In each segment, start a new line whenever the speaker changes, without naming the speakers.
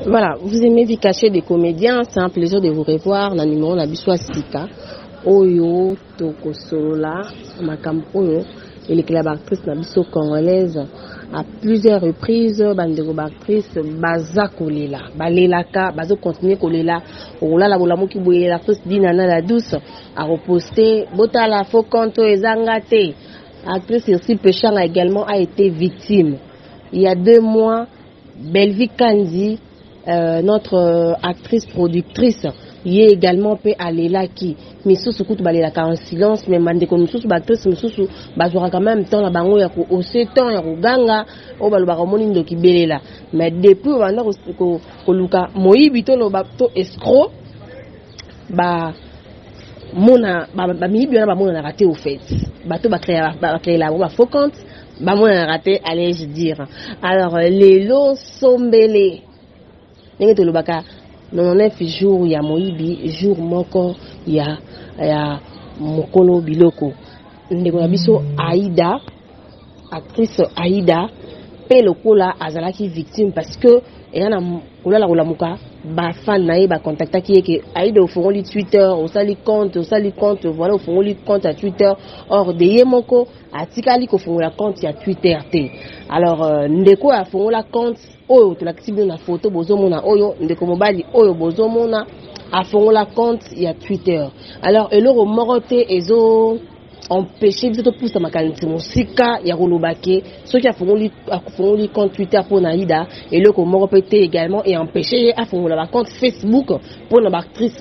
Voilà, vous aimez vi cacher des comédiens, c'est un plaisir de vous revoir na numéro na biso sika oyo tokosolola makambo oyo elekela baactrice na biso congolaise. À plusieurs reprises bandeko baactrice baza kolela balelaka bazokontinue kolela. Okolala bolamuki boye l'actrice dinana la douce akoposte botala faux compte oyo ezanga te actrice irsi pechanga également été victime. Il y a deux mois belvi kandi euh, notre euh, actrice productrice ye également mpe alelaki misusu kutu balelaka en silence me bandeko misusu baactrice misusu bazwaka même temps na bango ya koose temps ya koganga oyo balobaka omoni ndoki belela mais depuis banda koluka moyibi toloba to escro ba mona bamiyibi wana bamonanaka te au fait. Bato bakreela bango bafaux compte bamonanaka te allais je dire. Alors lelo sombele ndenge tolobaka 99 jour ya moyibi jour moko ya, ya mokolo biloko. Ndeko na biso aida actrice aida mpe lokola azalaki victime parce que eya na kolala kolamuka bafan na ye bacontactaki ye ke aida ofongoli twitter osali compte osali compte voilà ofongoli compte ya twitter. Or de ye moko atikali kofongola compte ya twitter te. Alors euh, ndeko oyo afongola compte oyo tolakisi bino na foto bozomona oyo ndeko mobali oyo bozomona afongola compte ya twitter. Alors eloko moko te ezo empêche biso topusa makanisi mosika ya koloba ke soki afongoli compte twitter mpo na ida eloko moko mpe te également e empêche ye afongola bacompte facebook mpo na baactrice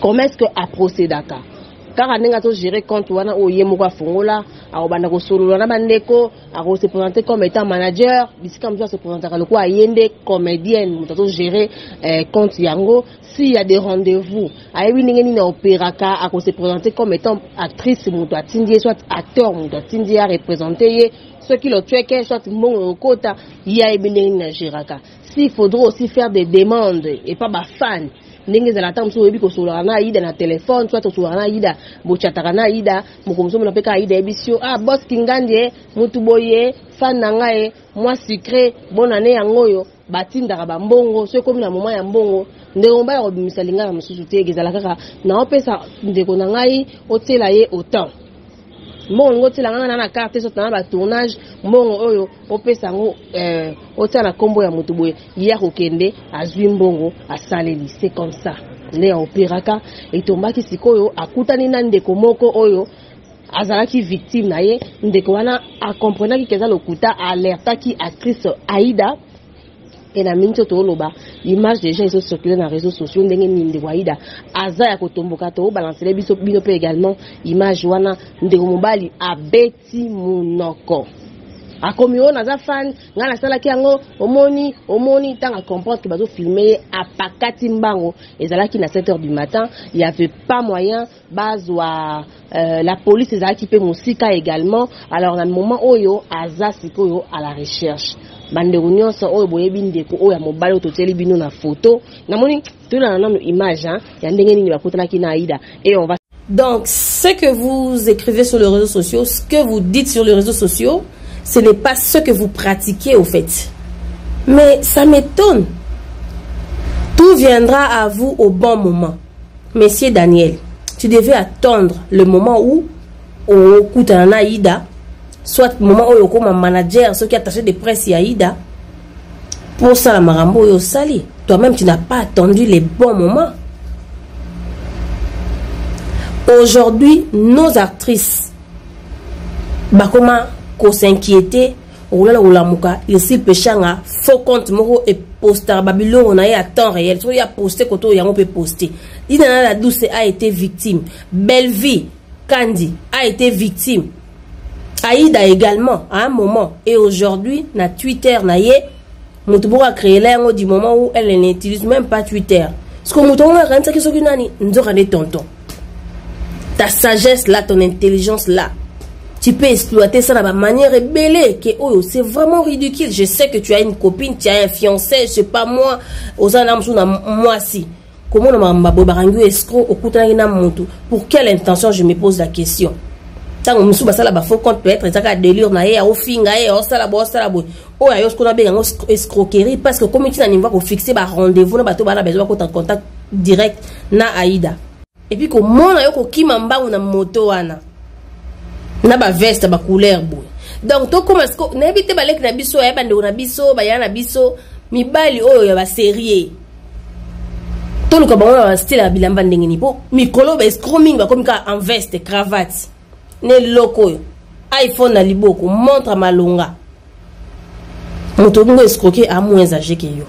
comment est ce que aprocédaka kaka ndenge azogere compte wana oyo ye moko afongola akobanda kosolola na bandeko akose présente comme étant manager. Bisika mosusu aseprésentaka lokola aye nde comédienne moto azogere eh, compte yango. S'il y a des rendez-vous ayebi ndenge nini aopéraka akose présente comme étant actrice moto atindi ye soit acteur moto atindi ye areprésente ye. Soki lotweke soit mbongo okota ye ayebi ndenge nini agéraka. S'il faudra aussi faire des demandes et pas bafan ndenge ezala ata mosusu oyebi kosololaka na aida na telefone soit osololaka na aida bochataka na aida moko mosusu omona mpe kaka aida yebisi yo. Ah bos kingandi e mutu boye fan na ngai e mwa sucre bonane yango oyo batindaka bambongo so ekomi na moma ya mbongo ndeko mobali akobimisa lingana mosusu te ezala kaka naopesa ndeko na ngai otela ye autant mbongo otela ngai na na carte so tana batournage mbongo oyo opesa yango eh, otia na nkombo ya moto boye ye akokende azwi mbongo asaleli c'est comme ça. Nde aoperaka etombaki sikoyo akutani na ndeko moko oyo azalaki victime na ye ndeko wana akomprenaki ke eza lokuta alertaki actrice aida na miniti oyo tooloba image déjà ezocircule na réseaux sociaux ndenge nini ndeko aida aza ya kotomboka toobalancele biso bino mpe également image wana ndeko mobali abeti munoko. Akomi oyo naza fan ngai nasalaki yango omoni omoni ntango acomprendre ke bazofilme ye apakati mbango. Ezalaki na 7 heures du matin y avait pas moyen bazwa euh, la police ezalaki mpe mosika également. Alors na moment oyo aza sikoyo à la recherche ya na image ya na
donc ce que vous écrivez sur les réseaux sociaux ce que vous dites sur les réseaux sociaux ce n'est pas ce que vous pratiquez au fait. Mais ça m'étonne. Tout viendra à vous au bon moment. Monsieur Daniel, tu devais attendre le moment où au Koutana Ida, soit moment où comme manager, qui attaché des presse à Ida, pour ça la marambo au sali. Toi-même, tu n'as pas attendu les bons moments. Aujourd'hui, nos actrices, comment kosinquiéter olala kolamuka esi peshanga faux compte moko epostaka babiloko na ye à temps réel soki ya poste koto yango mpe poste dinana la douce a été victime bellevie kandi a été victime aïda également à un moment et aujourd'hui na twitter na moto moko akréela yango du moment où elle n'utilise même pas twitter parce que moto yango akanisaki soki nani nzoka nde tonton ta sagesse là ton intelligence là tu peux exploiter ça de la manière belle que oh c'est vraiment ridicule je sais que tu as une copine tu as un fiancé je sais pas moi aux anamsou na moi si comment on m'a mutu pour quelle intention je me pose la question ntango mosusu basala bafaux compte peut-être ezaka délire na ye aofinga ye aosala boye osala boye. Oyo ayo sikoyo nabenga yango escroquerie parce que komi ntina niveau kofixe barendez-vous na bato bana besoin bakota contact direct na aida epuis komona yo kokima mbangu na moto wana na baveste bacouleur boye. Donc tokóma siko nayebi te baleki na biso aya bandeko na biso baya na biso mibali oyo ya baserie toluka bango na bastyle ya bilamba ndenge nini mpo mikolo baescro mingi bakomi kaka en veste cravate na eloko oyo iphone na liboko montre malonga. Moto olingo escroquer amoins age ke yo.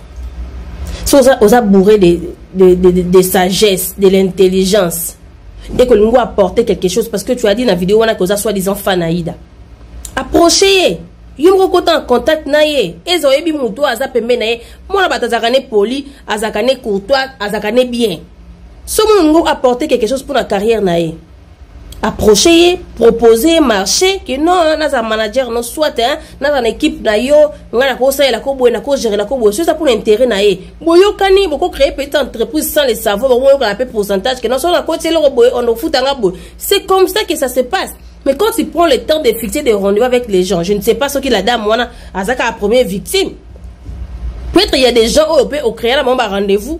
So oza, oza bourré de, de, de, de, de sagesse de l'intelligence. Dès que olingo apporter quelque chose parce que tu as dit na vidéo wana ke oza soi-disant fan aida approche ye yo moko kota en contact na ye. Eza oyebi motu oyo aza pembe na ye. Mwana bato azalaka ne poli azalaka ne courtois azalaka ne bien. So mona olingo apporter quelque chose mpona carrière na ye approche ye propose ye marché ke non naza manager no soit hein, naza na équipe na yo ngai nakosalela ko boye nakogérela ko boye so eza mpona intérêt na ye. Boyokani bokocréer petite entreprise sans le savoir bokoyokana mpe pourcentage ke non so nakoti eloko boye on ofutanga boye c'est comme ça que ça se passe. Mais quand tu prends le temps de fixer des rendez-vous avec les gens je ne sais pas ce que la dame wana azaka la première victime. Peut-être il y a des gens oyo mpe ocréa na bango barendez-vous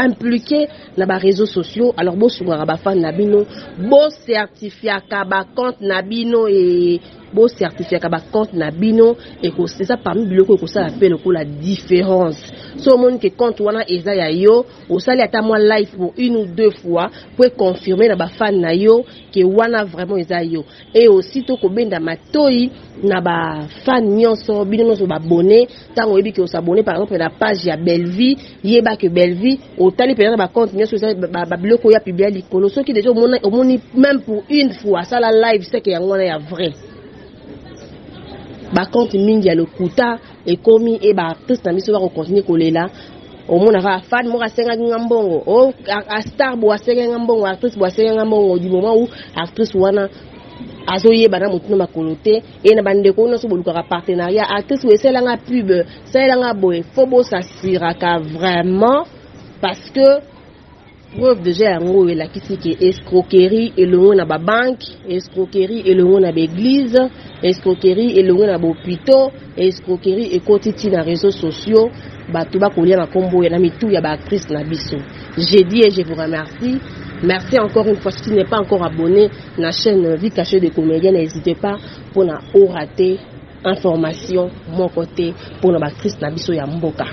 impliqué na baréseaux sociaux. Alors bosungaka bafane na bino bocertifiaka bacompte na bino e bocertifiaka bacompte na bino eza parmi biloko ekosala mpe lokola différence so omoni ke compte wana eza ya yo osali ata mwa life pour une ou deux fois po econfirme na bafane na yo ke wana vraiment eza yo. E aussi tokobenda matoi na bafane nyonso bino nyonso babone ntango oyebi ke osabone par exemple na page ya bellevie yeba ke bellevie otali mpenza na bacompte nyonso eza babiloko oyo apiblia likolo soki deja omoni même pour une fois asala live seke yango wana ya vrai bacompte mingi ya lokuta ekomi e baartiste na biso bakokontinue kolela. Omonaka afane moko asengaki nga mbongo. Astar bo asengaki nga mbongo artiste bo asengaki nga mbongo du moment où artiste wana azoyeba na motuna makolo te. E na bandeko nyonso bolukaka partenariat. Artiste oyo esalelanga pub esalelanga boye fo bosasiraka vraiment parce que preuve deja yango elakisi ke escroquerie elongo na babanke escroquerie elongo na baeglise escroquerie elongo na bahôpitau escroquerie ekoti ti na réseaux sociaux. Bato bakolia na nkombo na mitu ya baactrice na biso j'ai dit et je vous remercie. Merci encore une fois. Si tu n'es pas encore abonné na chaîne vie cachée de comédien n'hésitez pas mpona orate information moko te mpona baactrice na biso ya mboka